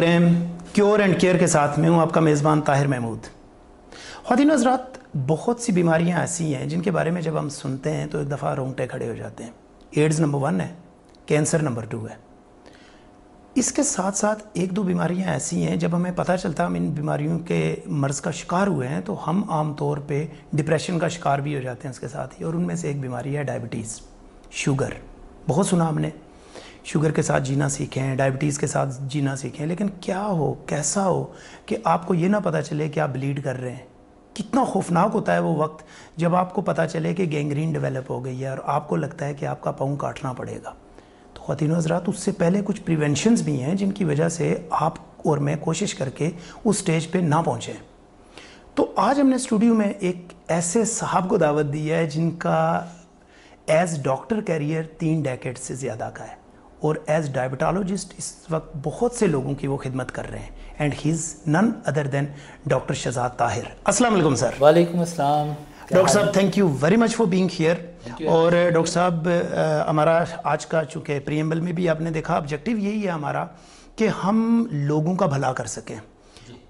Programme cure and care के साथ में हूँ आपका मेज़बान ताहिर महमूद। खातिन हजरात, बहुत सी बीमारियाँ ऐसी हैं जिनके बारे में जब हम सुनते हैं तो एक दफ़ा रोंगटे खड़े हो जाते हैं। एड्स नंबर वन है, कैंसर नंबर टू है। इसके साथ साथ एक दो बीमारियाँ ऐसी हैं, जब हमें पता चलता हम इन बीमारियों के मर्ज़ का शिकार हुए हैं तो हम आम तौर पे डिप्रेशन का शिकार भी हो जाते हैं इसके साथ ही, और उनमें से एक बीमारी है डायबिटीज़, शुगर। बहुत सुना हमने। शुगर के साथ जीना सीखें डायबिटीज़ के साथ जीना सीखें, लेकिन क्या हो, कैसा हो कि आपको ये ना पता चले कि आप ब्लीड कर रहे हैं? कितना खौफनाक होता है वो वक्त जब आपको पता चले कि गैंग्रीन डेवलप हो गई है और आपको लगता है कि आपका पाँव काटना पड़ेगा। तो ख़वान हजरात, उससे पहले कुछ प्रिवेंशंस भी हैं जिनकी वजह से आप और मैं कोशिश करके उस स्टेज पे ना पहुँचें। तो आज हमने स्टूडियो में एक ऐसे साहब को दावत दी है जिनका एज डॉक्टर कैरियर तीन डेकेट से ज़्यादा का है। और एज डायबिटोलॉजिस्ट इस वक्त बहुत से लोगों की वो खिदमत कर रहे हैं। And he is none other than doctor Shahzad Tahir अस्सलाम वालेकुम सर वालेकुम अस्सलाम। डॉक्टर साहब thank you very much for being here और डॉक्टर साहब हमारा आज का चूँकि प्रियम्बल में भी आपने देखा ऑब्जेक्टिव यही है हमारा कि हम लोगों का भला कर सकें।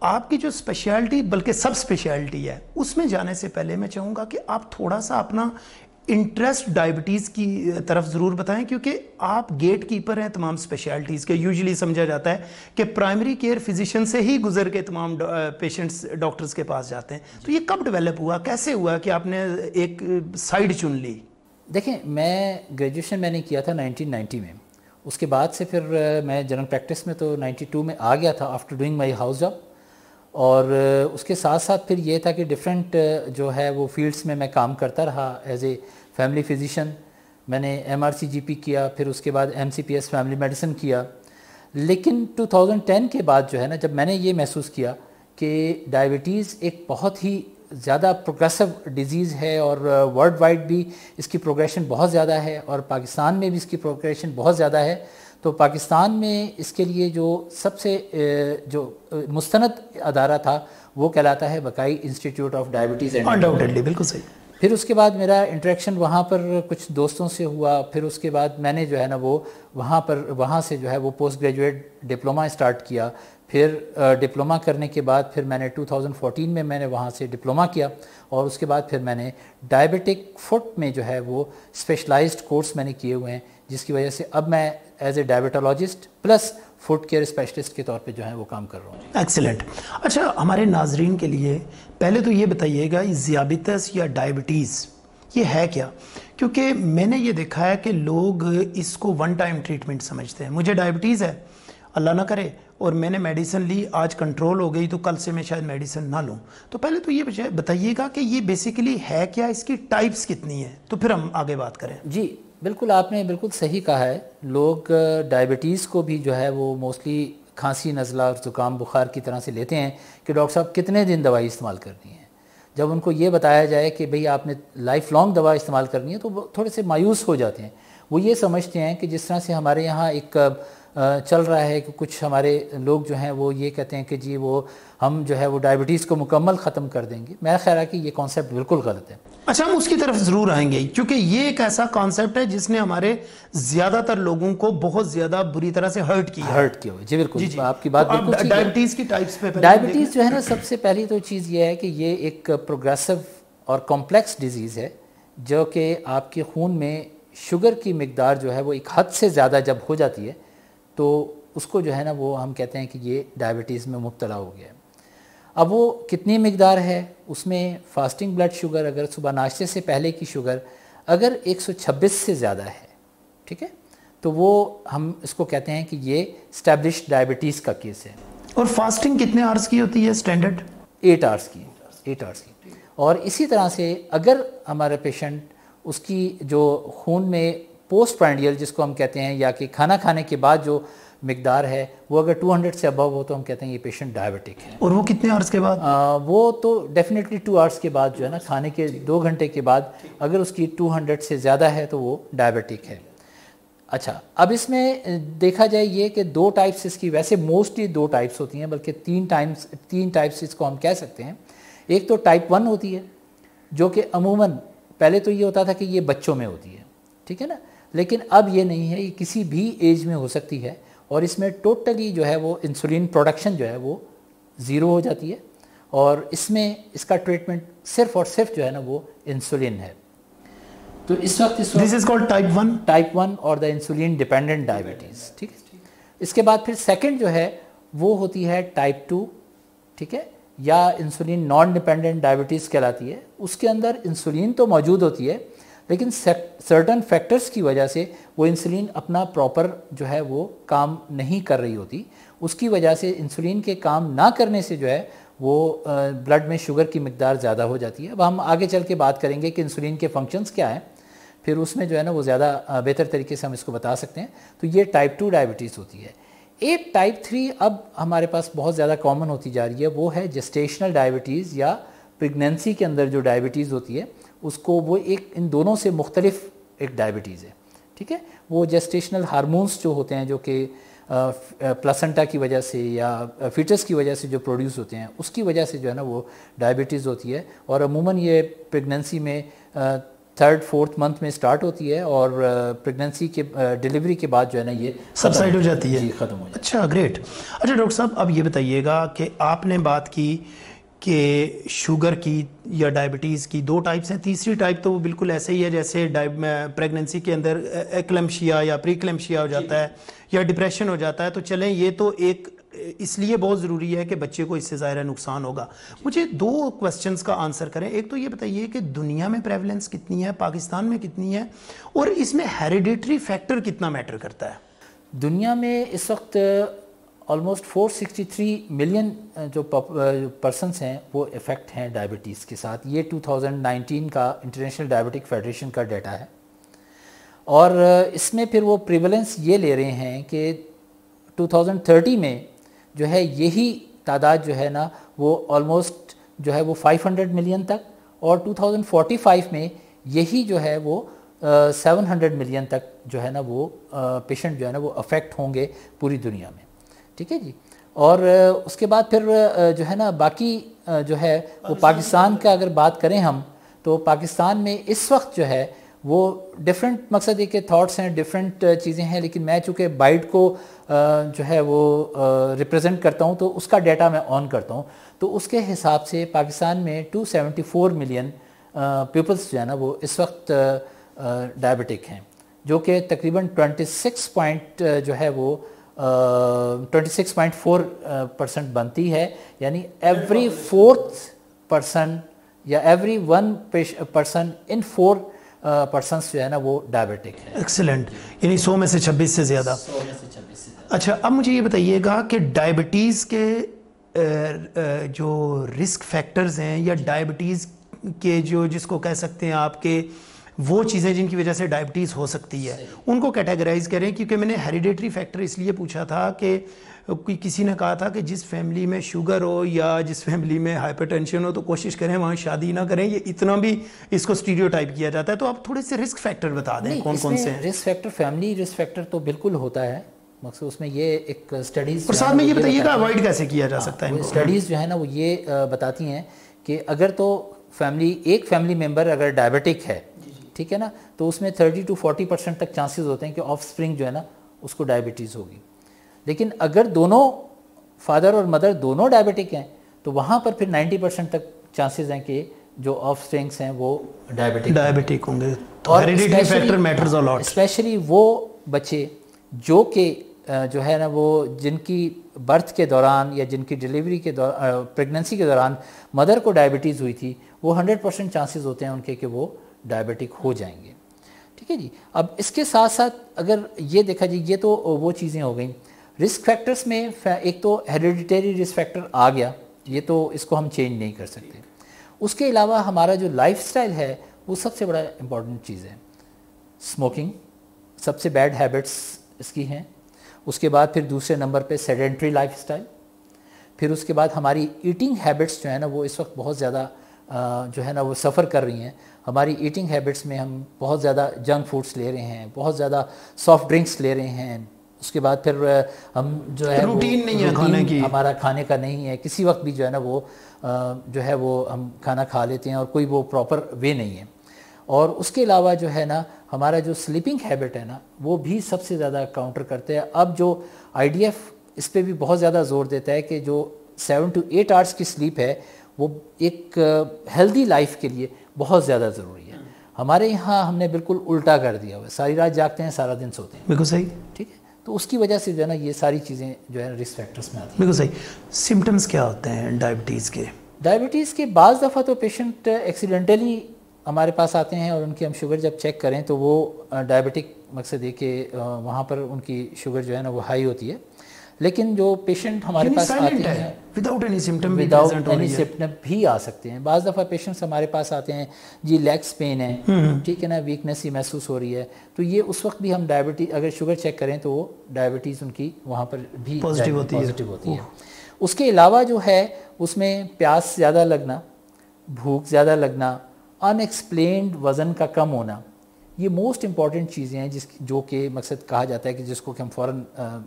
आपकी जो स्पेशलिटी बल्कि सब स्पेशलिटी है उसमें जाने से पहले मैं चाहूँगा कि आप थोड़ा सा अपना इंटरेस्ट डायबिटीज़ की तरफ़ ज़रूर बताएँ, क्योंकि आप गेट कीपर हैं तमाम स्पेशलिटीज़ के। यूजुअली समझा जाता है कि प्राइमरी केयर फिजिशियन से ही गुजर के तमाम पेशेंट्स डॉक्टर्स के पास जाते हैं। तो ये कब डेवलप हुआ? कैसे हुआ कि आपने एक साइड चुन ली? देखें मैं ग्रेजुएशन मैंने किया था 1990 में। उसके बाद से फिर मैं जनरल प्रैक्टिस में तो 92 में आ गया था after doing my house job और उसके साथ साथ फिर ये था कि डिफरेंट जो है वो फील्ड्स में मैं काम करता रहा एज ए फैमिली फिजिशियन मैंने एम आर किया, फिर उसके बाद M C P S family medicine किया. लेकिन 2010 के बाद जो है ना, जब मैंने ये महसूस किया कि डायबिटीज़ एक बहुत ही ज़्यादा प्रोग्रेसिव डिज़ीज़ है और वर्ल्ड वाइड भी इसकी प्रोग्रेशन बहुत ज़्यादा है और पाकिस्तान में भी इसकी प्रोग्रेशन बहुत ज़्यादा है तो पाकिस्तान में इसके लिए जो सबसे जो मुस्तनद अदारा था वो कहलाता है Baqai institute of diabetes and बिल्कुल सही। फिर उसके बाद मेरा इंटरेक्शन वहाँ पर कुछ दोस्तों से हुआ फिर उसके बाद मैंने जो है ना वो वहाँ पर वहाँ से जो है वो पोस्ट ग्रेजुएट डिप्लोमा स्टार्ट किया। फिर डिप्लोमा करने के बाद फिर मैंने 2014 में मैंने वहाँ से डिप्लोमा किया और उसके बाद फिर मैंने डायबिटिक फुट में जो है वो स्पेशलाइज्ड कोर्स मैंने किए हुए हैं जिसकी वजह से अब मैं as a diabetologist plus food care specialist के तौर पे जो है वो काम कर रहा हूँ। एक्सेलेंट अच्छा हमारे नाजरीन के लिए पहले तो ये बताइएगा ज़ियाबितस या डायबिटीज़ ये है क्या? क्योंकि मैंने ये देखा है कि लोग इसको वन टाइम ट्रीटमेंट समझते हैं। मुझे डायबिटीज़ है अल्लाह ना करे और मैंने मेडिसिन ली आज कंट्रोल हो गई तो कल से मैं शायद मेडिसिन ना लूँ। तो पहले तो ये बताइएगा कि ये बेसिकली है क्या इसकी टाइप्स कितनी है? तो फिर हम आगे बात करें। जी बिल्कुल, आपने बिल्कुल सही कहा है। लोग डायबिटीज़ को भी जो है, वो मोस्टली खांसी, नज़ला और ज़ुकाम, बुखार की तरह से लेते हैं कि डॉक्टर साहब कितने दिन दवाई इस्तेमाल करनी है। जब उनको ये बताया जाए कि भाई आपने लाइफ लॉन्ग दवा इस्तेमाल करनी है तो थोड़े से मायूस हो जाते हैं। वो ये समझते हैं कि जिस तरह से हमारे यहाँ एक चल रहा है कि कुछ हमारे लोग जो हैं वो ये कहते हैं कि जी वो हम जो है वो डायबिटीज़ को मुकम्मल ख़त्म कर देंगे। मेरा ख्याल है कि ये कॉन्सेप्ट बिल्कुल गलत है। अच्छा हम उसकी तरफ़ ज़रूर आएँगे क्योंकि ये एक ऐसा कॉन्सेप्ट है जिसने हमारे ज़्यादातर लोगों को बहुत ज़्यादा बुरी तरह से हर्ट किया हर्ट किया जी बिल्कुल। जी, आपकी बात तो बिल्कुल डायबिटीज़ की टाइप्स पे डायबिटीज़ जो है ना सबसे पहली तो चीज़ ये है कि ये एक प्रोग्रेसिव और कॉम्प्लेक्स डिज़ीज़ है जो कि आपके खून में शुगर की मकदार जो है वो एक हद से ज़्यादा जब हो जाती है तो उसको जो है ना वो हम कहते हैं कि ये डायबिटीज़ में मुबतला हो गया अब वो कितनी मकदार है? उसमें फास्टिंग ब्लड शुगर अगर सुबह नाश्ते से पहले की शुगर अगर 126 से ज़्यादा है ठीक है? तो वो हम इसको कहते हैं कि ये स्टैब्लिश डायबिटीज़ का केस है। और फास्टिंग कितने आवर्स की होती है स्टैंडर्ड एट आवर्स की एट आवर्स की। और इसी तरह से अगर हमारा पेशेंट उसकी जो खून में पोस्ट प्राइंडियल जिसको हम कहते हैं या कि खाना खाने के बाद जो मकदार है वो अगर 200 से अबव हो तो हम कहते हैं ये पेशेंट डायबिटिक है। और वो कितने आवर्स के बाद? आ, वो तो डेफिनेटली टू आवर्स के बाद जो है ना खाने के दो घंटे के बाद अगर उसकी 200 से ज़्यादा है तो वो डायबिटिक है। अच्छा अब इसमें देखा जाए ये कि दो टाइप्स इसकी वैसे मोस्टली दो टाइप्स होती हैं बल्कि तीन टाइम्स तीन टाइप्स इसको हम कह सकते हैं। एक तो टाइप वन होती है जो कि अमूमन पहले तो ये होता था कि ये बच्चों में होती है ठीक है ना? लेकिन अब ये नहीं है ये किसी भी एज में हो सकती है और इसमें टोटली जो है वो इंसुलिन प्रोडक्शन जो है वो ज़ीरो हो जाती है और इसमें इसका ट्रीटमेंट सिर्फ़ और सिर्फ़ जो है ना वो इंसुलिन है। तो इस वक्त इस this is called type one type one और द इंसुलिन डिपेंडेंट डायबिटीज़ ठीक है? इसके बाद फिर सेकेंड जो है वो होती है टाइप टू ठीक है? या इंसुलिन नॉन डिपेंडेंट डायबिटीज़ कहलाती है। उसके अंदर इंसुलिन तो मौजूद होती है लेकिन सर्टन फैक्टर्स की वजह से वो इंसुलिन अपना प्रॉपर जो है वो काम नहीं कर रही होती। उसकी वजह से इंसुलिन के काम ना करने से जो है वो ब्लड में शुगर की मकदार ज़्यादा हो जाती है। अब हम आगे चल के बात करेंगे कि इंसुलिन के फ़ंक्शंस क्या हैं। फिर उसमें जो है ना वो ज़्यादा बेहतर तरीके से हम इसको बता सकते हैं। तो ये टाइप टू डायबिटीज़ होती है। एक टाइप थ्री अब हमारे पास बहुत ज़्यादा कॉमन होती जा रही है। वो है जेस्टेशनल डायबिटीज़ या प्रेगनेंसी के अंदर जो डायबिटीज़ होती है। उसको वो एक इन दोनों से मुख्तलिफ़ एक डायबिटीज़ है। ठीक है? वो जेस्टेशनल हारमोन्स जो होते हैं जो कि प्लसंटा की वजह से या फीटस की वजह से जो प्रोड्यूस होते हैं उसकी वजह से जो है ना वो डायबिटीज़ होती है। और अमूमन ये प्रेगनेंसी में थर्ड फोर्थ मंथ में स्टार्ट होती है और प्रेगनेंसी के डिलीवरी के बाद जो है ना ये सबसाइड हो जाती है। ख़त्म हो जाती है। अच्छा ग्रेट अच्छा डॉक्टर साहब अब ये बताइएगा कि आपने बात की कि शुगर की या डायबिटीज़ की दो टाइप्स हैं। तीसरी टाइप तो वो बिल्कुल ऐसे ही है जैसे प्रेगनेंसी के अंदर एक्लम्शिया या प्री प्रीक्लम्शिया हो जाता है या डिप्रेशन हो जाता है। तो चलें ये तो एक इसलिए बहुत ज़रूरी है कि बच्चे को इससे ज़ाहिर नुकसान होगा। मुझे दो क्वेश्चंस का आंसर करें। एक तो ये बताइए कि दुनिया में प्रेवलेंस कितनी है पाकिस्तान में कितनी है और इसमें हेरिडिटरी फैक्टर कितना मैटर करता है? दुनिया में इस वक्त ऑलमोस्ट 463 मिलियन जो पर्सनस हैं, वो इफ़ेक्ट हैं डायबिटीज़ के साथ। ये 2019 का इंटरनेशनल डायबिटिक फेडरेशन का डाटा है। और इसमें फिर वो प्रिवलेंस ये ले रहे हैं कि 2030 में जो है, यही तादाद जो है ना, वो ऑलमोस्ट जो है वो 500 मिलियन तक और 2045 में यही जो है वो सेवन हंड्रेड मिलियन तक जो है ना वो पेशेंट जो है ना वो अफेक्ट होंगे पूरी दुनिया में। ठीक है जी? और उसके बाद फिर जो है ना बाकी जो है वो पाकिस्तान का अगर बात करें हम तो पाकिस्तान में इस वक्त जो है वो डिफरेंट मकसद ये के थाट्स हैं डिफरेंट चीज़ें हैं लेकिन मैं चूँकि बाइट को जो है वो रिप्रेजेंट करता हूँ तो उसका डाटा मैं ऑन करता हूँ। तो उसके हिसाब से पाकिस्तान में 274 मिलियन पीपल्स जो है ना वो इस वक्त डायबिटिक हैं जो कि तकरीबन 26 पॉइंट जो है वो twenty six point four percent बनती है यानी एवरी फोर्थ पर्सन या every one person in four person जो है ना वो डायबिटिक है। एक्सीलेंट यानी सौ में से छब्बीस से ज़्यादा। अच्छा अब मुझे ये बताइएगा कि डायबिटीज़ के जो रिस्क फैक्टर्स हैं या डायबिटीज़ के जो जिसको कह सकते हैं आपके वो चीज़ें जिनकी वजह से डायबिटीज़ हो सकती है। उनको कैटेगराइज करें क्योंकि मैंने हेरिडेटरी फैक्टर इसलिए पूछा था कि किसी ने कहा था कि जिस फैमिली में शुगर हो या जिस फैमिली में हाइपरटेंशन हो तो कोशिश करें वहाँ शादी ना करें। ये इतना भी इसको स्टीरियोटाइप किया जाता है। तो आप थोड़े से रिस्क फैक्टर बता दें कौन कौन से? Risk factor family risk factor तो बिल्कुल होता है। मकसद उसमें ये एक स्टडीज़ और साथ में ये बताइएगा अवॉइड कैसे किया जा हाँ, सकता है स्टडीज़ जो है ना वो ये बताती हैं कि अगर तो फैमिली एक फैमिली मेंबर अगर डायबिटिक है ठीक है ना? तो उसमें 30 टू 40 परसेंट तक चांसेस होते हैं कि ऑफ़ स्प्रिंग जो है ना उसको डायबिटीज़ होगी। लेकिन अगर दोनों फादर और मदर दोनों डायबिटिक हैं तो वहाँ पर फिर 90 परसेंट तक चांसेस हैं कि जो ऑफ़ स्प्रिंग्स हैं वो डायबिटिक डायबिटिक होंगे। और स्पेशली वो बच्चे जो कि जो है ना वो जिनकी बर्थ के दौरान या जिनकी डिलीवरी के दौरान प्रेगनेंसी के दौरान मदर को डायबिटीज़ हुई थी वो 100 परसेंट चांसेज़ होते हैं उनके कि वो डायबिटिक हो जाएँगे। ठीक है जी? अब इसके साथ साथ अगर ये देखा जी, ये तो वो चीज़ें हो गई। रिस्क फैक्टर्स में एक तो हेरिडिटरी रिस्क फैक्टर आ गया। ये तो इसको हम चेंज नहीं कर सकते। उसके अलावा हमारा जो लाइफ है, वो सबसे बड़ा इंपॉर्टेंट चीज़ है। स्मोकिंग सबसे बैड हैबिट्स इसकी हैं। उसके बाद फिर दूसरे नंबर पे सेडेंट्री लाइफस्टाइल फिर उसके बाद हमारी ईटिंग हैबिट्स जो है ना, वो इस वक्त बहुत ज़्यादा जो है ना, वो सफ़र कर रही हैं। हमारी ईटिंग हैबिट्स में हम बहुत ज़्यादा जंक फूड्स ले रहे हैं बहुत ज़्यादा सॉफ्ट ड्रिंक्स ले रहे हैं। उसके बाद फिर हम जो है रूटीन नहीं है खाने की। हमारा खाने का नहीं है। किसी वक्त भी जो है ना वो जो है वो हम खाना खा लेते हैं और कोई वो प्रॉपर वे नहीं है। और उसके अलावा जो है ना हमारा जो स्लीपिंग हैबिट है ना वो भी सबसे ज़्यादा काउंटर करते हैं। अब जो आईडीएफ इस पर भी बहुत ज़्यादा ज़ोर देता है कि जो सेवन टू एट आवर्स की स्लीप है वो एक हेल्दी लाइफ के लिए बहुत ज़्यादा ज़रूरी है। हमारे यहाँ हमने बिल्कुल उल्टा कर दिया हुआ है। सारी रात जागते हैं सारा दिन सोते हैं। बिल्कुल सही। ठीक है? तो उसकी वजह से जो है ना ये सारी चीज़ें जो है रिस्क फैक्टर्स में आती हैं। बिल्कुल सही। सिम्टम्स क्या होते हैं डायबिटीज़ के? डायबिटीज़ के बाद दफ़ा तो पेशेंट एक्सीडेंटली हमारे पास आते हैं और उनकी हम शुगर जब चेक करें तो वो डायबिटिक मकसद है कि वहाँ पर उनकी शुगर जो है ना वो हाई होती है। लेकिन जो पेशेंट हमारे पास आते हैं? Without any symptom without any symptom भी आ सकते हैं। बाज़ दफ़ा पेशेंट्स हमारे पास आते हैं जी लेग्स पेन है हम्म, हम्म। ठीक है ना वीकनेस ही महसूस हो रही है। तो ये उस वक्त भी हम डायबिटीज़ अगर शुगर चेक करें तो वो डायबिटीज़ उनकी वहाँ पर भी पॉजिटिव होती है। पॉजिटिव होती है। उसके अलावा जो है उसमें प्यास ज़्यादा लगना भूख ज़्यादा लगना अनएक्सप्लेन्ड वज़न का कम होना ये मोस्ट इंपॉर्टेंट चीज़ें हैं जिस जो कि मकसद कहा जाता है कि जिसको कि हम फ़ौर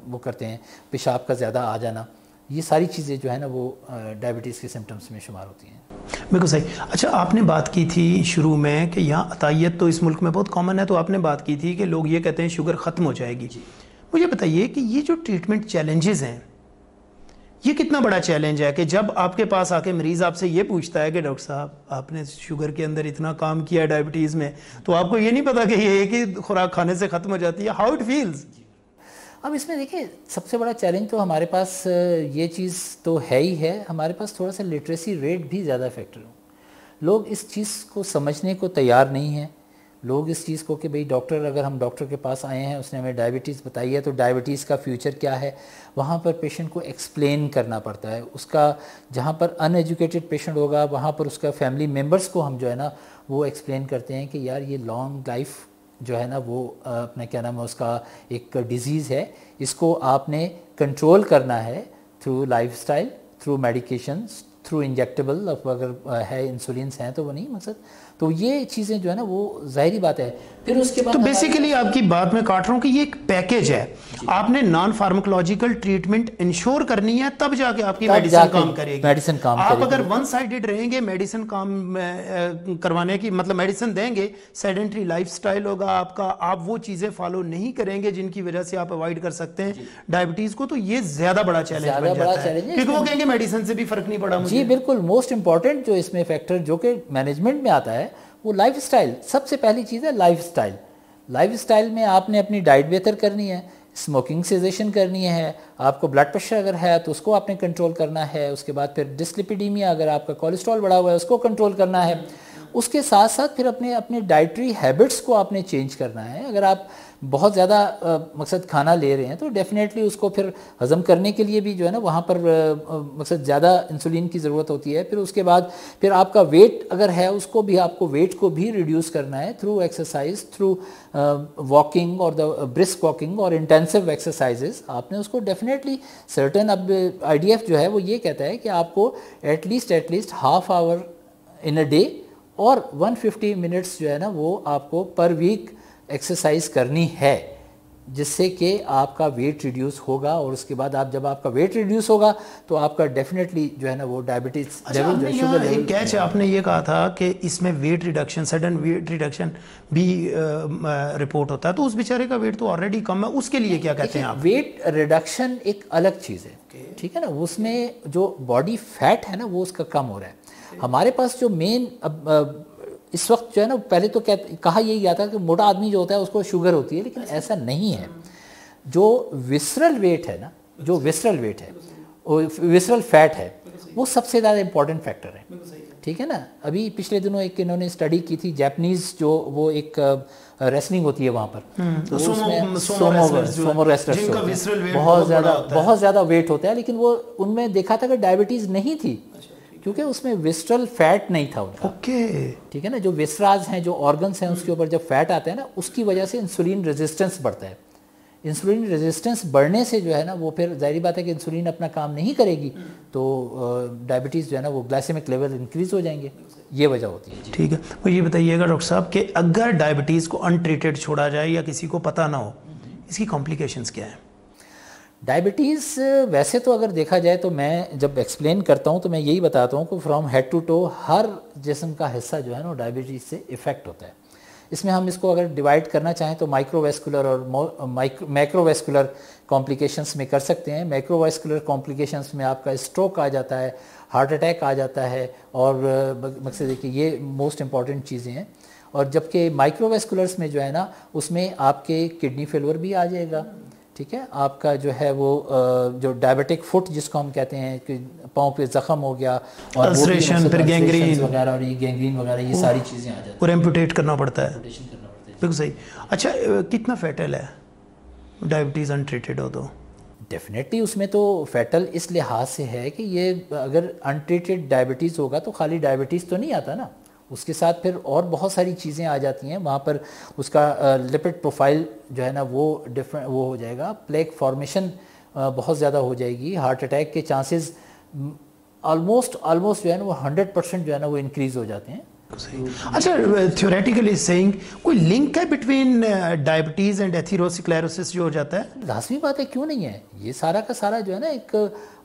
वो करते हैं पेशाब का ज़्यादा आ जाना ये सारी चीज़ें जो है ना वो डायबिटीज़ के सिम्टम्स में शुमार होती हैं। बिल्कुल सही। अच्छा आपने बात की थी शुरू में कि यहाँ अतायत तो इस मुल्क में बहुत कॉमन है तो आपने बात की थी कि लोग ये कहते हैं शुगर ख़त्म हो जाएगी। मुझे बताइए कि ये जो ट्रीटमेंट चैलेंजेस हैं ये कितना बड़ा चैलेंज है कि जब आपके पास आके मरीज़ आपसे ये पूछता है कि डॉक्टर साहब, आपने शुगर के अंदर इतना काम किया डायबिटीज़ में तो आपको ये नहीं पता कि ये एक ही खुराक खाने से ख़त्म हो जाती है? हाउ इट फील्स अब इसमें देखिए, सबसे बड़ा चैलेंज तो हमारे पास ये चीज़ तो है ही है। हमारे पास थोड़ा सा लिटरेसी रेट भी ज़्यादा फैक्टर हो। लोग इस चीज़ को समझने को तैयार नहीं है। लोग इस चीज़ को कि भाई डॉक्टर, अगर हम डॉक्टर के पास आए हैं, उसने हमें डायबिटीज़ बताई है तो डायबिटीज़ का फ्यूचर क्या है? वहाँ पर पेशेंट को एक्सप्लेन करना पड़ता है। उसका जहाँ पर अनएजुकेटेड पेशेंट होगा, वहाँ पर उसका फैमिली मेंबर्स को हम जो है ना, वो एक्सप्लेन करते हैं कि यार ये लॉन्ग लाइफ जो है ना, वो अपना क्या नाम है, उसका एक डिज़ीज़ है। इसको आपने कंट्रोल करना है through lifestyle through medication through injectable अगर है, इंसुलिनस हैं तो वो नहीं मकसद तो ये चीज़ें जो है ना वो जाहरी बात है। फिर उसके बाद तो बेसिकली आपकी बात में काट रहा हूँ कि ये एक पैकेज है। आपने नॉन फार्माकोलॉजिकल ट्रीटमेंट इंश्योर करनी है तब जाके आपकी मेडिसिन काम करेगी। मेडिसिन काम आप अगर वन साइडेड रहेंगे मेडिसिन काम करवाने की मतलब मेडिसिन देंगे सेडेंट्री लाइफ होगा आपका आप वो चीज़ें फॉलो नहीं करेंगे जिनकी वजह से आप अवॉइड कर सकते हैं डायबिटीज़ को तो ये ज़्यादा बड़ा चैलेंज बन जाता है। क्योंकि वो कहेंगे मेडिसिन से भी फ़र्क नहीं पड़ा जी बिल्कुल मोस्ट इंपॉर्टेंट जो इसमें फैक्टर जो कि मैनेजमेंट में आता है वो लाइफ सबसे पहली चीज़ है लाइफ लाइफस्टाइल लाइफ स्टाइल में आपने अपनी डाइट बेहतर करनी है स्मोकिंग सेजेशन करनी है, आपको ब्लड प्रेशर अगर है तो उसको आपने कंट्रोल करना है, उसके बाद फिर डिस्लिपिडीमिया अगर आपका कोलेस्ट्रॉल बढ़ा हुआ है, उसको कंट्रोल करना है। उसके साथ साथ फिर अपने अपने डाइटरी हैबिट्स को आपने चेंज करना है। अगर आप बहुत ज़्यादा मकसद खाना ले रहे हैं तो डेफिनेटली उसको फिर हज़म करने के लिए भी जो है ना, वहाँ पर मकसद ज़्यादा इंसुलिन की ज़रूरत होती है। फिर उसके बाद, फिर आपका वेट अगर है, उसको भी, आपको वेट को भी रिड्यूस करना है थ्रू एक्सरसाइज थ्रू वॉकिंग और द ब्रिस्क वॉकिंग और इंटेंसिव एक्सरसाइजेज आपने उसको डेफिनेटली सर्टन अब आईडीएफ जो है, वो ये कहता है कि आपको at least at least half hour in a day और 150 मिनट्स जो है ना, वो आपको पर वीक एक्सरसाइज करनी है जिससे कि आपका वेट रिड्यूस होगा और उसके बाद आप जब आपका वेट रिड्यूस होगा तो आपका डेफिनेटली जो है ना वो डायबिटीज़ अच्छा, लेवल शुगर लेवल कैच है आपने ये कहा था कि इसमें weight reduction sudden weight reduction भी रिपोर्ट होता है तो उस बेचारे का वेट तो ऑलरेडी कम है उसके लिए क्या कहते हैं आप? वेट रिडक्शन एक अलग चीज़ है ठीक है ना? उसमें जो बॉडी फैट है ना वो उसका कम हो रहा है। हमारे पास जो मेन अब इस वक्त जो है ना पहले तो कह कहा यही गया था कि मोटा आदमी जो होता है उसको शुगर होती है लेकिन ऐसा नहीं है। जो विसरल वेट है ना जो विसरल वेट है विसरल फैट है वो सबसे ज़्यादा इंपॉर्टेंट फैक्टर है। ठीक है ना? अभी पिछले दिनों एक इन्होंने स्टडी की थी जैपनीज जो वो एक रेसलिंग होती है वहाँ पर। हम्म, तो उसमें सोमो सोमो रेसलर्स बहुत ज़्यादा बहुत ज़्यादा वेट होता है लेकिन वो उनमें देखा था कि डायबिटीज़ नहीं थी। क्योंकि उसमें विस्ट्रल फैट नहीं था उनका। ओके। ठीक है ना? जो विस्ट्राज हैं जो ऑर्गन्स हैं उसके ऊपर जब फैट आता है ना उसकी वजह से इंसुलिन रेजिस्टेंस बढ़ता है। इंसुलिन रेजिस्टेंस बढ़ने से जो है ना वो फिर ज़ाहिर बात है कि इंसुलिन अपना काम नहीं करेगी तो डायबिटीज़ जो है ना वो ग्लाइसेमिक लेवल इंक्रीज हो जाएँगे। ये वजह होती है। ठीक है। वो ये बताइएगा डॉक्टर साहब कि अगर डायबिटीज़ को अनट्रीटेड छोड़ा जाए या किसी को पता ना हो इसकी कॉम्प्लिकेशंस क्या है? डायबिटीज़ वैसे तो अगर देखा जाए तो मैं जब एक्सप्लेन करता हूँ तो मैं यही बताता हूँ कि फ्रॉम हेड टू टो हर जिसम का हिस्सा जो है ना डायबिटीज़ से इफ़ेक्ट होता है। इसमें हम इसको अगर डिवाइड करना चाहें तो माइक्रोवेस्कुलर और माइक्रोवेस्कुलर कॉम्प्लिकेशंस में कर सकते हैं। माइक्रोवेस्कुलर कॉम्प्लिकेशंस में आपका स्ट्रोक आ जाता है हार्ट अटैक आ जाता है और मकसद देखिए ये मोस्ट इंपॉर्टेंट चीज़ें हैं। और जबकि माइक्रोवेस्कुलर्स में जो है ना, उसमें आपके किडनी फेलवर भी आ जाएगा। ठीक है? आपका जो है वो जो डायबिटिक फुट जिसको हम कहते हैं कि पाँव पे जख्म हो गया और फिर गैंग्रीन वगैरह और ये गैंग्रीन वगैरह ये सारी चीज़ें आ जाती हैं। और एम्पुटेट करना पड़ता है। बिल्कुल सही। अच्छा कितना फैटल है? डायबिटीज़ अनट्रीटेड हो तो। डेफिनेटली उसमें तो फैटल इस लिहाज से है कि ये अगर अनट्रीटेड डायबिटीज़ होगा तो खाली डायबिटीज़ तो नहीं आता ना। उसके साथ फिर और बहुत सारी चीज़ें आ जाती हैं। वहाँ पर उसका लिपिड प्रोफ़ाइल जो है ना, वो डिफरेंट वो हो जाएगा। प्लेक फॉर्मेशन बहुत ज़्यादा हो जाएगी। हार्ट अटैक के चांसेस ऑलमोस्ट ऑलमोस्ट जो है ना, वो हंड्रेड परसेंट जो है ना, वो इंक्रीज़ हो जाते हैं। अच्छा थियोरेटिकली सेइंग कोई लिंक है बिटवीन डायबिटीज़ एंड एथेरोस्क्लेरोसिस जो हो जाता है? लाजमी बात है क्यों नहीं है? ये सारा का सारा जो है ना एक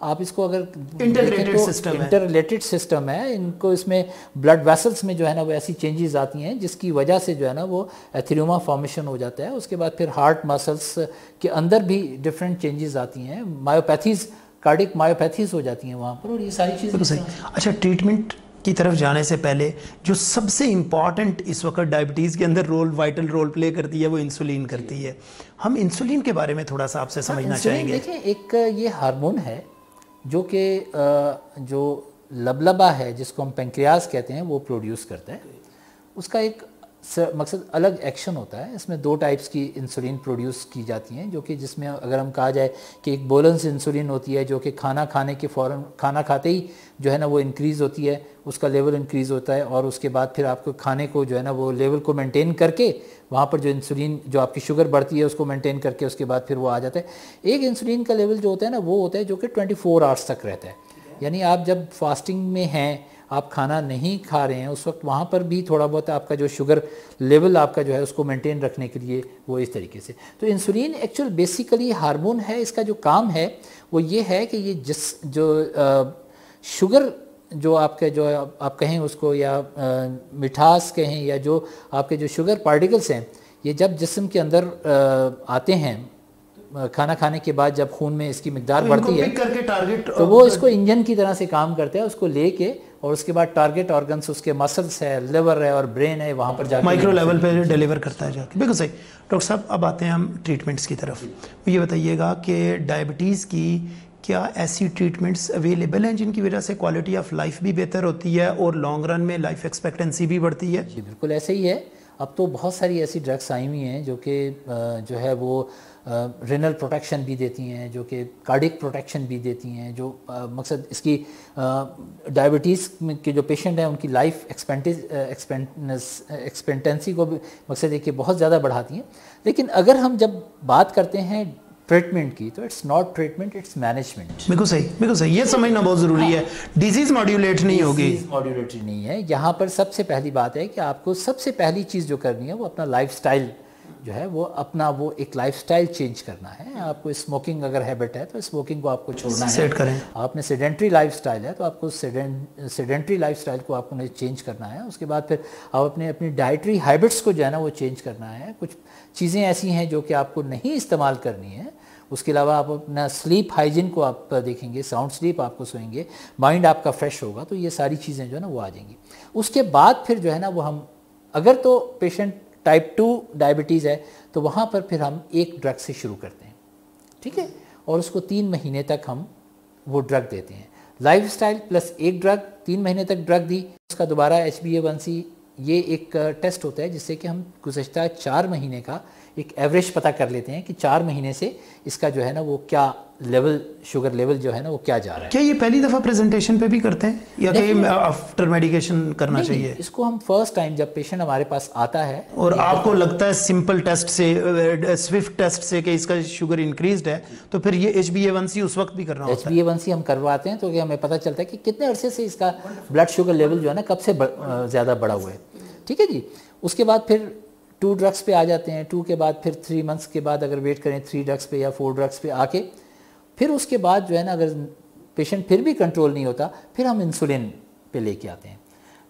आप इसको अगर इंटरलेटेड सिस्टम है। इंटरलेटेड सिस्टम है। इनको इसमें ब्लड वेसल्स में जो है ना वो ऐसी चेंजेस आती हैं जिसकी वजह से जो है ना वो एथेरोमा फॉर्मेशन हो जाता है। उसके बाद फिर हार्ट मसल्स के अंदर भी डिफरेंट चेंजेस आती हैं। मायोपैथीज कार्डिक मायोपैथीज हो जाती हैं वहाँ पर और ये सारी चीज़ें अच्छा ट्रीटमेंट की तरफ़ जाने से पहले जो सबसे इंपॉर्टेंट इस वक्त डायबिटीज़ के अंदर रोल वाइटल रोल प्ले करती है वो इंसुलिन करती है। हम इंसुलिन के बारे में थोड़ा सा आपसे हाँ, समझना चाहेंगे। देखिए एक ये हार्मोन है जो कि जो लबलबा है जिसको हम पेंक्रियाज कहते हैं वो प्रोड्यूस करता है। उसका एक मकसद अलग एक्शन होता है। इसमें दो टाइप्स की इंसुलिन प्रोड्यूस की जाती हैं, जो कि जिसमें अगर हम कहा जाए कि एक बोलन्स इंसुलिन होती है, जो कि खाना खाने के फ़ौर खाना खाते ही जो है ना वो इंक्रीज़ होती है, उसका लेवल इंक्रीज़ होता है और उसके बाद फिर आपको खाने को जो है ना वो लेवल को मेंटेन करके वहाँ पर जो इंसुलिन जो आपकी शुगर बढ़ती है उसको मेंटेन करके उसके बाद फिर वो आ जाता है। एक इंसुलिन का लेवल जो होता है ना, वो होता है जो कि ट्वेंटी आवर्स तक रहता है। यानी आप जब फास्टिंग में हैं आप खाना नहीं खा रहे हैं उस वक्त वहाँ पर भी थोड़ा बहुत आपका जो शुगर लेवल आपका जो है उसको मेंटेन रखने के लिए वो इस तरीके से। तो इंसुलिन एक्चुअल बेसिकली हार्मोन है इसका जो काम है वो ये है कि ये जिस जो आ, शुगर जो आपके जो आप कहें उसको या आ, मिठास कहें या जो आपके जो शुगर पार्टिकल्स हैं ये जब जिसम के अंदर आ, आते हैं खाना खाने के बाद जब खून में इसकी मकदार तो बढ़ती है करके टारगेट तो वो इसको इंजन की तरह से काम करते हैं उसको लेके और उसके बाद टारगेट ऑर्गन्स उसके मसल्स है लिवर है और ब्रेन है वहाँ पर जाकर माइक्रो लेवल पर डिलीवर करता है जाके। बिल्कुल सही। डॉक्टर साहब अब आते हैं हम ट्रीटमेंट्स की तरफ़। ये बताइएगा कि डायबिटीज़ की क्या ऐसी ट्रीटमेंट्स अवेलेबल हैं जिनकी वजह से क्वालिटी ऑफ़ लाइफ भी बेहतर होती है और लॉन्ग रन में लाइफ एक्सपेक्टेंसी भी बढ़ती है? जी बिल्कुल ऐसे ही है। अब तो बहुत सारी ऐसी ड्रग्स आई हुई हैं जो कि जो है वो रिनल प्रोटेक्शन भी देती हैं, जो कि कार्डिक प्रोटेक्शन भी देती हैं, जो मकसद इसकी डायबिटीज़ के जो पेशेंट हैं, उनकी लाइफ एक्सपेंटेंसी को भी मकसद देखिए बहुत ज़्यादा बढ़ाती हैं। लेकिन अगर हम जब बात करते हैं ट्रीटमेंट की तो it's not treatment it's management बिल्कुल सही बिल्कुल सही ये समझना बहुत ज़रूरी है। डिज़ीज़ मॉड्यूलेट नहीं होगी। मॉड्यूलेटरी नहीं है। यहाँ पर सबसे पहली बात है कि आपको सबसे पहली चीज़ जो करनी है वो अपना लाइफ जो है वो अपना वो एक लाइफस्टाइल चेंज करना है। आपको स्मोकिंग अगर हैबिट है तो स्मोकिंग को आपको छोड़ना सेट है करें। आपने सेडेंट्री लाइफस्टाइल है तो आपको सेडेंट्री लाइफस्टाइल को आपको चेंज करना है। उसके बाद फिर आप अपने अपनी डाइटरी हैबिट्स को जो है ना वो चेंज करना है। कुछ चीज़ें ऐसी हैं जो कि आपको नहीं इस्तेमाल करनी है उसके अलावा आप अपना स्लीप हाइजीन को आप देखेंगे साउंड स्लीप आपको सोएँगे माइंड आपका फ्रेश होगा तो ये सारी चीज़ें जो है ना वो आ जाएँगी। उसके बाद फिर जो है ना वो हम, अगर तो पेशेंट टाइप टू डायबिटीज़ है तो वहाँ पर फिर हम एक ड्रग से शुरू करते हैं, ठीक है? और उसको तीन महीने तक हम वो ड्रग देते हैं। लाइफ प्लस एक ड्रग तीन महीने तक ड्रग दी, उसका दोबारा एच बी ये एक टेस्ट होता है, जिससे कि हम गुजशत चार महीने का एक एवरेज पता कर लेते हैं कि चार महीने से इसका जो है ना वो क्या लेवल शुगर लेवल जो है ना वो क्या जा रहा है। क्या ये पहली दफ़ा प्रेजेंटेशन पे भी करते हैं? या कहीं आफ्टर मेडिकेशन करना चाहिए? इसको हम फ़र्स्ट टाइम जब पेशेंट हमारे पास आता है और आपको लगता है सिंपल टेस्ट से स्विफ्ट टेस्ट से कि इसका शुगर इंक्रीज है तो फिर ये H B A one C उस वक्त भी करना H B A one C हम करवाते हैं तो हमें पता चलता है कि कितने अरसे से इसका ब्लड शुगर लेवल जो है ना कब से ज़्यादा बढ़ा हुआ है। ठीक है जी? उसके बाद फिर टू ड्रग्स पे आ जाते हैं टू के बाद फिर थ्री मंथ्स के बाद अगर वेट करें थ्री ड्रग्स पे या फोर ड्रग्स पे आके फिर उसके बाद जो है ना अगर पेशेंट फिर भी कंट्रोल नहीं होता फिर हम इंसुलिन पे लेके आते हैं।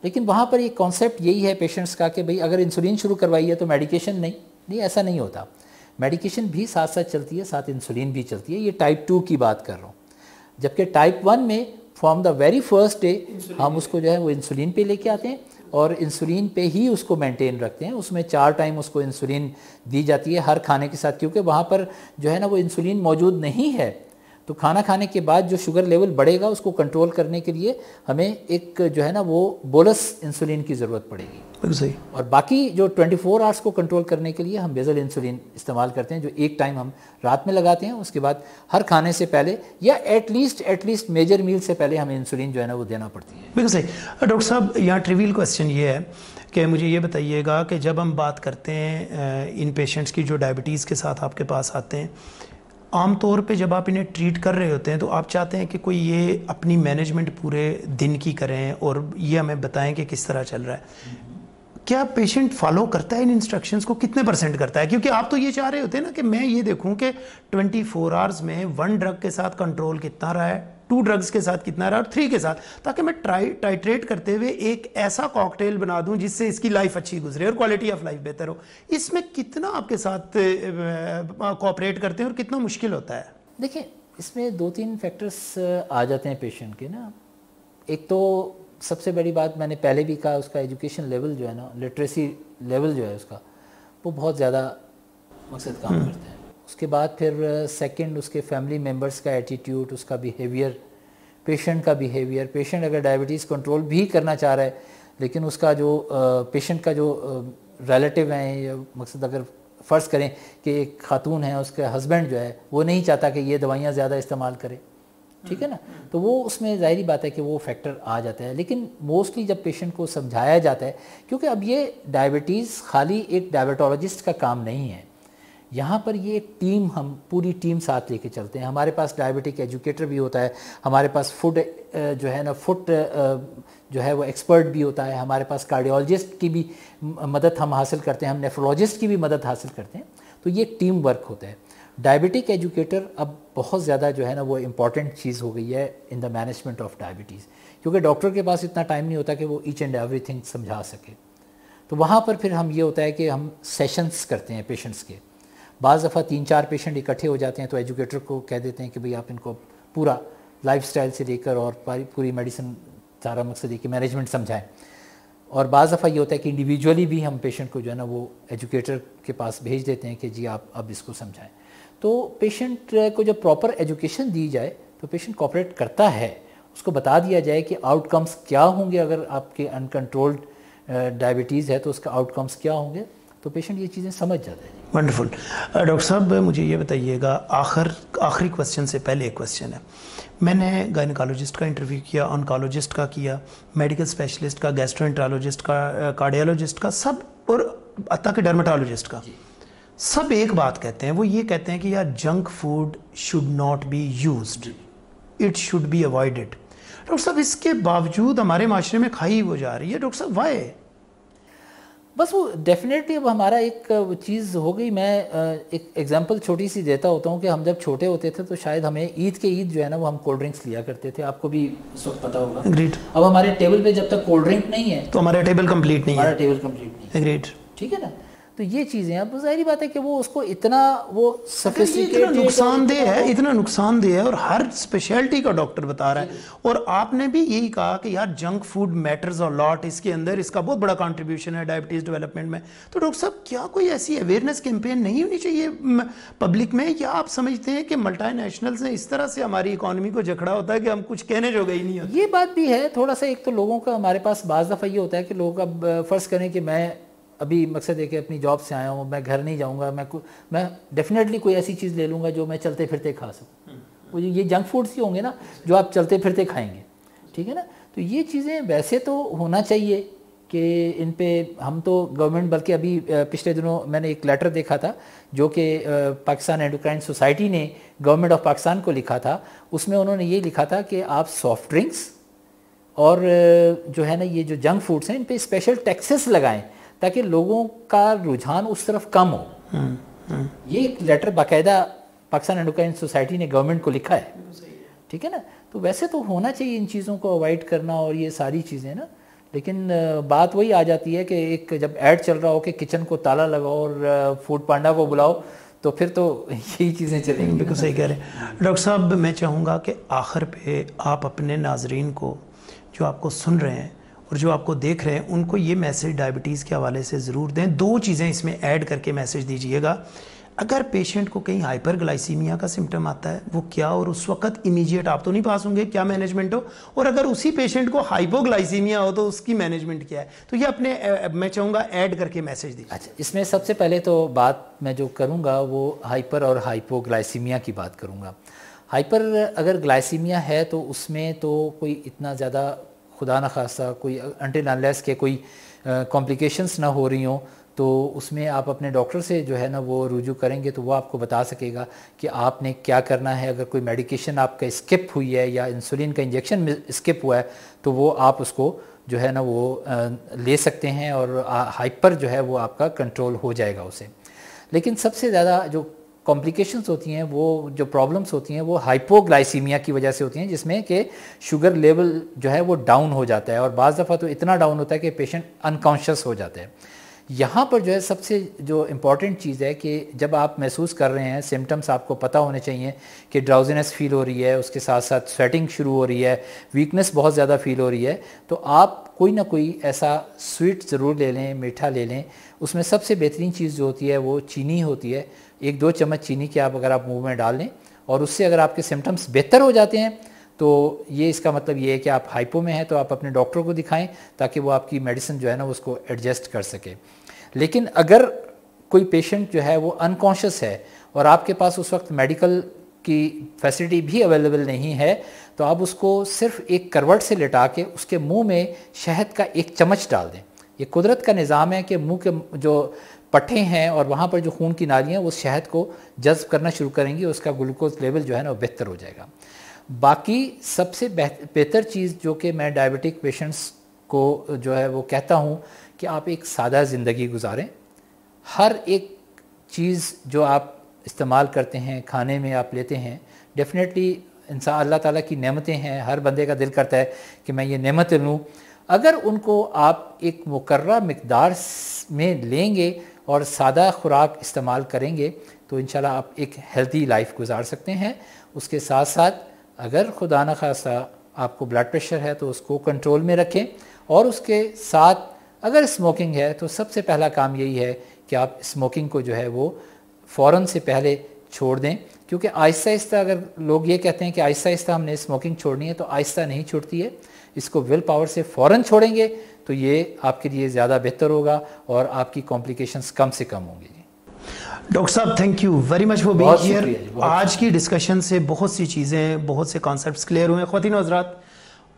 लेकिन वहाँ पर एक कॉन्सेप्ट यही है पेशेंट्स का कि भाई अगर इंसुलिन शुरू करवाई है तो मेडिकेशन नहीं नहीं ऐसा नहीं होता। मेडिकेशन भी साथ साथ चलती है साथ इंसुलिन भी चलती है ये टाइप टू की बात कर रहा हूँ। जबकि टाइप वन में from the very first day हम उसको जो है वो इंसुलिन पे लेके आते हैं। और इंसुलिन पे ही उसको मेंटेन रखते हैं। उसमें चार टाइम उसको इंसुलिन दी जाती है हर खाने के साथ, क्योंकि वहाँ पर जो है ना वो इंसुलिन मौजूद नहीं है। तो खाना खाने के बाद जो शुगर लेवल बढ़ेगा उसको कंट्रोल करने के लिए हमें एक जो है ना वो बोलस इंसुलिन की ज़रूरत पड़ेगी। सही। और बाकी जो 24 फोर आवर्स को कंट्रोल करने के लिए हम बेजल इंसुलिन इस्तेमाल करते हैं जो एक टाइम हम रात में लगाते हैं उसके बाद हर खाने से पहले या एटलीस्ट एटलीस्ट मेजर मील से पहले हमें इंसुलिन जो है ना वो देना पड़ती है। बिल्कुल सही। डॉक्टर साहब यहाँ ट्रिवियल क्वेश्चन ये है कि मुझे ये बताइएगा कि जब हम बात करते हैं इन पेशेंट्स की जो डायबिटीज़ के साथ आपके पास आते हैं आम तौर पे जब आप इन्हें ट्रीट कर रहे होते हैं तो आप चाहते हैं कि कोई ये अपनी मैनेजमेंट पूरे दिन की करें और ये हमें बताएँ कि किस तरह चल रहा है। क्या पेशेंट फॉलो करता है इन इंस्ट्रक्शंस को? कितने परसेंट करता है? क्योंकि आप तो ये चाह रहे होते हैं ना कि मैं ये देखूँ कि 24 फोर आवर्स में वन ड्रग के साथ कंट्रोल कितना रहा है। टू ड्रग्स के साथ कितना रहा और थ्री के साथ ताकि मैं ट्राई टाइट्रेट करते हुए एक ऐसा कॉकटेल बना दूँ जिससे इसकी लाइफ अच्छी गुजरे और क्वालिटी ऑफ़ लाइफ बेहतर हो। इसमें कितना आपके साथ कॉपरेट करते हैं और कितना मुश्किल होता है? देखिए इसमें दो तीन फैक्टर्स आ जाते हैं पेशेंट के ना। एक तो सबसे बड़ी बात मैंने पहले भी कहा उसका एजुकेशन लेवल जो है ना लिटरेसी लेवल जो है उसका वो बहुत ज़्यादा मकसद काम हम्म। करते हैं। उसके बाद फिर सेकंड उसके फैमिली मेंबर्स का एटीट्यूड उसका बिहेवियर पेशेंट का बिहेवियर पेशेंट अगर डायबिटीज़ कंट्रोल भी करना चाह रहा है लेकिन उसका जो पेशेंट का जो रिलेटिव हैं या मकसद अगर फ़र्ज़ करें कि एक खातून है उसके हस्बैंड जो है वो नहीं चाहता कि ये दवाइयाँ ज़्यादा इस्तेमाल करें। ठीक है ना? तो वो उसमें ज़ाहरी बात है कि वो फैक्टर आ जाता है। लेकिन मोस्टली जब पेशेंट को समझाया जाता है क्योंकि अब ये डायबिटीज़ खाली एक डायबिटोलॉजिस्ट का काम नहीं है। यहाँ पर ये टीम हम, पूरी टीम साथ लेके चलते हैं। हमारे पास डायबिटिक एजुकेटर भी होता है, हमारे पास फ़ूड जो है ना फुट जो है वो एक्सपर्ट भी होता है, हमारे पास कार्डियोलॉजिस्ट की भी मदद हम हासिल करते हैं, हम नेफ्रोलॉजिस्ट की भी मदद हासिल करते हैं। तो ये टीम वर्क होता है। डायबिटिक एजुकेटर अब बहुत ज़्यादा जो है ना, वो इंपॉर्टेंट चीज़ हो गई है in the management of diabetes क्योंकि डॉक्टर के पास इतना टाइम नहीं होता कि वो ईच एंड एवरीथिंग समझा सके। तो वहाँ पर फिर हम ये होता है कि हम सेशंस करते हैं पेशेंट्स के। बाज़ दफ़ा तीन चार पेशेंट इकट्ठे हो जाते हैं तो एजुकेटर को कह देते हैं कि भाई आप इनको पूरा लाइफ स्टाइल से लेकर और पूरी मेडिसिन सारा मकसद कि मैनेजमेंट समझाएँ। और बाज़ दफ़ा ये होता है कि इंडिविजुअली भी हम पेशेंट को जो है ना वो एजुकेटर के पास भेज देते हैं कि जी आप अब इसको समझाएँ। तो पेशेंट को जब प्रॉपर एजुकेशन दी जाए तो पेशेंट कॉपरेट करता है। उसको बता दिया जाए कि आउटकम्स क्या होंगे अगर आपके अनकंट्रोल्ड डायबिटीज़ है तो उसका आउटकम्स क्या होंगे। तो पेशेंट ये चीज़ें समझ जाते हैं। वंडरफुल डॉक्टर साहब मुझे ये बताइएगा आखिर आखिरी क्वेश्चन से पहले एक क्वेश्चन है। मैंने गायनकोलॉजिस्ट का इंटरव्यू किया ऑनकोलॉजिस्ट का किया मेडिकल स्पेशलिस्ट का गैस्ट्रोएंट्रोलॉजिस्ट का कार्डियोलॉजिस्ट का सब और अतः के डर्माटोलॉजिस्ट का। सब एक बात कहते हैं वो ये कहते हैं कि यार junk food should not be use it should be avoided doctor साहब इसके बावजूद हमारे माशरे में खाई हो जा रही है। डॉक्टर साहब वाई बस वो डेफिनेटली अब हमारा एक चीज़ हो गई। मैं एक एग्जांपल छोटी सी देता होता हूँ कि हम जब छोटे होते थे तो शायद हमें ईद के ईद जो है ना वो हम कोल्ड ड्रिंक्स लिया करते थे। आपको भी वक्त पता होगा। ग्रेट अब हमारे टेबल पे जब तक कोल्ड ड्रिंक नहीं है तो हमारा टेबल कंप्लीट नहीं है। हमारा टेबल कंप्लीट नहीं ग्रेट ठीक है ना? तो ये चीज़ें अब ज़ाहिर बात है कि वो उसको इतना वो इतना नुकसानदेह है इतना नुकसानदेह है और हर स्पेशलिटी का डॉक्टर बता रहा है। और आपने भी यही कहा कि यार जंक फ़ूड मैटर्स और लॉट इसके अंदर इसका बहुत बड़ा कंट्रीब्यूशन है डायबिटीज़ डेवलपमेंट में। तो डॉक्टर साहब क्या कोई ऐसी अवेयरनेस कैंपेन नहीं होनी चाहिए पब्लिक में? या आप समझते हैं कि मल्टा नेशनल्स ने इस तरह से हमारी इकोनॉमी को जखड़ा होता है कि हम कुछ कहने जो गई नहीं होती? ये बात भी है थोड़ा सा एक तो लोगों का हमारे पास बाज़ दफ़ा ये होता है कि लोग अब फ़र्ज़ करें कि मैं अभी मकसद है कि अपनी जॉब से आया हूँ मैं घर नहीं जाऊँगा मैं मैं डेफिनेटली कोई ऐसी चीज़ ले लूँगा जो मैं चलते फिरते खा सकूँ। वो ये जंक फूड्स ही होंगे ना जो आप चलते फिरते खाएँगे ठीक है ना? तो ये चीज़ें वैसे तो होना चाहिए कि इन पे हम तो गवर्नमेंट बल्कि अभी पिछले दिनों मैंने एक लेटर देखा था जो कि पाकिस्तान एंडोक्राइन सोसाइटी ने गवर्नमेंट ऑफ़ पाकिस्तान को लिखा था। उसमें उन्होंने ये लिखा था कि आप सॉफ्ट ड्रिंक्स और जो है ना ये जो जंक फूड्स हैं इन पे स्पेशल टैक्सेस लगाएँ। ताकि लोगों का रुझान उस तरफ़ कम हो। हम्म, हम्म। ये एक लेटर बाकायदा पाकिस्तान एंडोक्राइन सोसाइटी ने गवर्नमेंट को लिखा है। ठीक है ना? तो वैसे तो होना चाहिए इन चीज़ों को अवॉइड करना और ये सारी चीज़ें ना। लेकिन बात वही आ जाती है कि एक जब ऐड चल रहा हो कि किचन को ताला लगाओ और फ़ूड पांडा को बुलाओ तो फिर तो यही चीज़ें चलेंगी। बिल्कुल सही कह रहे हैं। डॉक्टर साहब मैं चाहूँगा कि आखिर पे आप अपने नाजरीन को जो आपको सुन रहे हैं और जो आपको देख रहे हैं, उनको ये मैसेज डायबिटीज़ के हवाले से ज़रूर दें। दो चीज़ें इसमें ऐड करके मैसेज दीजिएगा। अगर पेशेंट को कहीं हाइपरग्लाइसीमिया का सिम्टम आता है, वो क्या और उस वक्त इमीडिएट आप तो नहीं पास होंगे? क्या मैनेजमेंट हो? और अगर उसी पेशेंट को हाइपोग्लाइसीमिया हो तो उसकी मैनेजमेंट क्या है? तो ये अपने मैं चाहूँगा ऐड करके मैसेज दी अच्छा इसमें सबसे पहले तो बात मैं जो करूँगा, वो हाइपर और हाइपोग्लाइसीमिया की बात करूँगा। हाइपर अगर ग्लाइसीमिया है तो उसमें तो कोई इतना ज़्यादा खुदा न खासा कोई अंटे के कोई कॉम्प्लिकेशंस ना हो रही हों तो उसमें आप अपने डॉक्टर से जो है ना वो रुजू करेंगे तो वो आपको बता सकेगा कि आपने क्या करना है। अगर कोई मेडिकेशन आपका स्किप हुई है या इंसुलिन का इंजेक्शन स्किप हुआ है तो वो आप उसको जो है ना वो ले सकते हैं और हाइपर जो है वो आपका कंट्रोल हो जाएगा उसे। लेकिन सबसे ज़्यादा जो कॉम्प्लिकेशंस होती हैं, वो जो प्रॉब्लम्स होती हैं, वो हाइपोग्लाइसीमिया की वजह से होती हैं, जिसमें कि शुगर लेवल जो है वो डाउन हो जाता है और बज़ दफ़ा तो इतना डाउन होता है कि पेशेंट अनकॉन्शियस हो जाता है। यहाँ पर जो है सबसे जो इंपॉर्टेंट चीज़ है कि जब आप महसूस कर रहे हैं सिम्टम्स आपको पता होने चाहिए कि ड्राउजीनेस फील हो रही है, उसके साथ साथ स्वेटिंग शुरू हो रही है वीकनेस बहुत ज़्यादा फील हो रही है तो आप कोई ना कोई ऐसा स्वीट ज़रूर ले लें, मीठा ले लें, उसमें सबसे बेहतरीन चीज़ जो होती है वो चीनी होती है एक दो चम्मच चीनी के आप अगर आप मुँह में डाल लें और उससे अगर आपके सिम्टम्स बेहतर हो जाते हैं तो ये इसका मतलब ये है कि आप हाइपो में हैं तो आप अपने डॉक्टर को दिखाएँ ताकि वो आपकी मेडिसिन जो है ना उसको एडजस्ट कर सके। लेकिन अगर कोई पेशेंट जो है वो अनकॉन्शियस है और आपके पास उस वक्त मेडिकल की फैसिलिटी भी अवेलेबल नहीं है तो आप उसको सिर्फ़ एक करवट से लिटा के उसके मुँह में शहद का एक चम्मच डाल दें। ये कुदरत का निज़ाम है कि मुँह के जो पट्टे हैं और वहाँ पर जो खून की नालियाँ वो शहद को जज्ब करना शुरू करेंगी उसका ग्लूकोज लेवल जो है ना, वो बेहतर हो जाएगा। बाकी सबसे बेहतर चीज़ जो कि मैं डायबिटिक पेशेंट्स को जो है, वो कहता हूँ कि आप एक सादा ज़िंदगी गुजारें। हर एक चीज़ जो आप इस्तेमाल करते हैं, खाने में आप लेते हैं, डेफिनेटली इंसान अल्लाह ताला की नेमतें हैं। हर बंदे का दिल करता है कि मैं ये नेमतें लूँ। अगर उनको आप एक मुकर्रा मकदार में लेंगे और सादा खुराक इस्तेमाल करेंगे तो इन आप एक हेल्दी लाइफ गुजार सकते हैं। उसके साथ साथ अगर खुदा न खासा आपको ब्लड प्रेशर है तो उसको कंट्रोल में रखें। और उसके साथ अगर स्मोकिंग है तो सबसे पहला काम यही है कि आप स्मोकिंग को जो है वो फ़ौर से पहले छोड़ दें। क्योंकि आहिस्ता आहिस्ता अगर लोग ये कहते हैं कि आहिस्ता आहिस्ता हमने स्मोकिंग छोड़नी है तो आहिस्ता नहीं छूटती है। इसको विल पावर से फ़ौर छोड़ेंगे तो ये आपके लिए ज़्यादा बेहतर होगा और आपकी कॉम्प्लिकेशंस कम से कम होंगी। डॉक्टर साहब thank you very much for being here आज की डिस्कशन से बहुत सी चीज़ें बहुत से कॉन्सेप्ट्स क्लियर हुए खातिन हजरात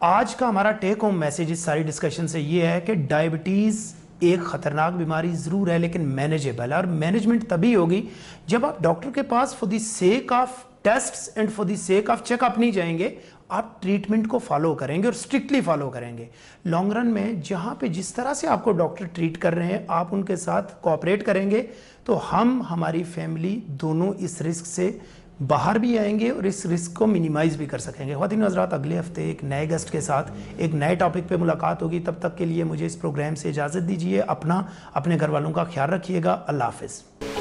आज का हमारा टेक होम मैसेज इस सारी डिस्कशन से ये है कि डायबिटीज़ एक ख़तरनाक बीमारी ज़रूर है लेकिन मैनेजेबल है। और मैनेजमेंट तभी होगी जब आप डॉक्टर के पास for the sake of test and for the sake of checkup नहीं जाएँगे आप ट्रीटमेंट को फॉलो करेंगे और स्ट्रिक्टली फॉलो करेंगे। लॉन्ग रन में जहाँ पे जिस तरह से आपको डॉक्टर ट्रीट कर रहे हैं, आप उनके साथ कोऑपरेट करेंगे तो हम, हमारी फैमिली दोनों इस रिस्क से बाहर भी आएँगे और इस रिस्क को मिनिमाइज भी कर सकेंगे। खातिन हजरात, अगले हफ़्ते एक नए गेस्ट के साथ, एक नए टॉपिक पे मुलाकात होगी। तब तक के लिए मुझे इस प्रोग्राम से इजाज़त दीजिए। अपना, अपने घर वालों का ख्याल रखिएगा। अल्लाह हाफिज़।